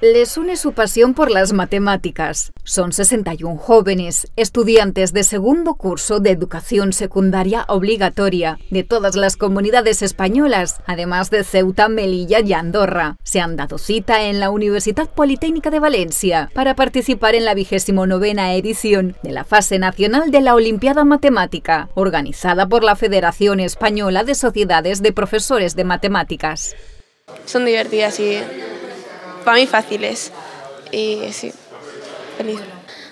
Les une su pasión por las matemáticas. Son 61 jóvenes, estudiantes de segundo curso de educación secundaria obligatoria de todas las comunidades españolas, además de Ceuta, Melilla y Andorra. Se han dado cita en la Universidad Politécnica de Valencia para participar en la vigésimo novena edición de la fase nacional de la Olimpiada Matemática, organizada por la Federación Española de Sociedades de Profesores de Matemáticas. Son divertidas y para mí fáciles y sí, feliz.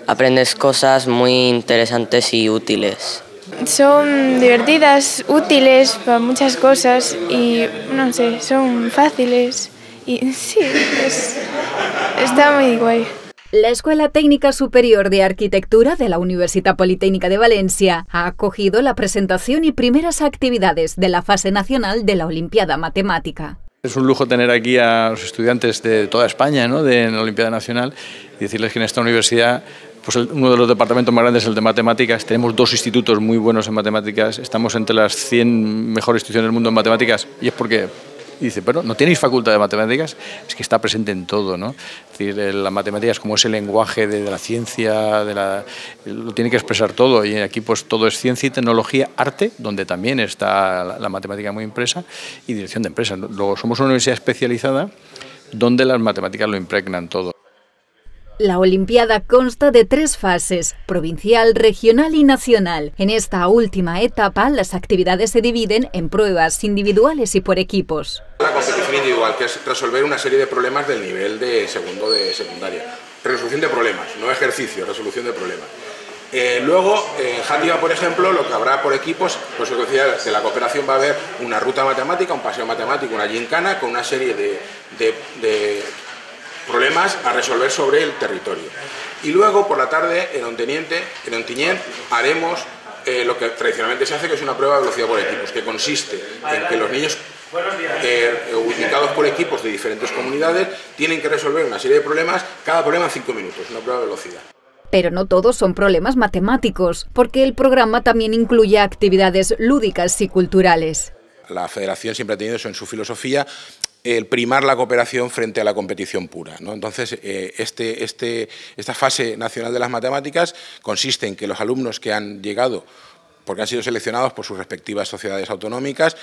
Aprendes cosas muy interesantes y útiles. Son divertidas, útiles para muchas cosas y no sé, son fáciles y sí, está muy guay. La Escuela Técnica Superior de Arquitectura de la Universidad Politécnica de Valencia ha acogido la presentación y primeras actividades de la fase nacional de la Olimpiada Matemática. Es un lujo tener aquí a los estudiantes de toda España, ¿no? de la Olimpiada Nacional, y decirles que en esta universidad pues uno de los departamentos más grandes es el de matemáticas. Tenemos dos institutos muy buenos en matemáticas. Estamos entre las 100 mejores instituciones del mundo en matemáticas y es porque y dice, pero ¿no tenéis facultad de matemáticas? Es que está presente en todo, ¿no? Es decir, la matemática es como ese lenguaje de, la ciencia, de la, lo tiene que expresar todo. Y aquí pues todo es ciencia y tecnología, arte, donde también está la, la matemática muy impresa, y dirección de empresas. Luego somos una universidad especializada donde las matemáticas lo impregnan todo. La Olimpiada consta de tres fases, provincial, regional y nacional. En esta última etapa, las actividades se dividen en pruebas individuales y por equipos. La competición individual, que es resolver una serie de problemas del nivel de segundo de secundaria. Resolución de problemas, no ejercicio, resolución de problemas. Eh, luego, en Játiva, por ejemplo, lo que habrá por equipos, pues lo que la cooperación va a haber una ruta matemática, un paseo matemático, una gincana, con una serie de problemas a resolver sobre el territorio. Y luego, por la tarde, en Onteniente, en Ontiñén, haremos eh, lo que tradicionalmente se hace, que es una prueba de velocidad por equipos, que consiste en que los niños eh, ubicados por equipos de diferentes comunidades tienen que resolver una serie de problemas, cada problema en cinco minutos, una prueba de velocidad. Pero no todos son problemas matemáticos, porque el programa también incluye actividades lúdicas y culturales. La federación siempre ha tenido eso en su filosofía, el primar la cooperación frente a la competición pura. ¿no? Entonces, eh, este, este, esta fase nacional de las matemáticas consiste en que los alumnos que han llegado, porque han sido seleccionados por sus respectivas sociedades autonómicas,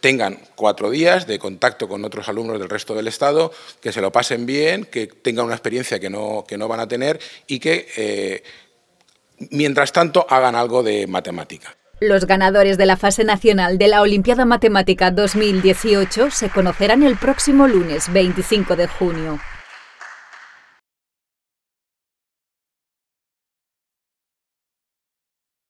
tengan cuatro días de contacto con otros alumnos del resto del Estado, que se lo pasen bien, que tengan una experiencia que no, van a tener y que, eh, mientras tanto, hagan algo de matemática. Los ganadores de la fase nacional de la Olimpiada Matemática 2018 se conocerán el próximo lunes 25 de junio.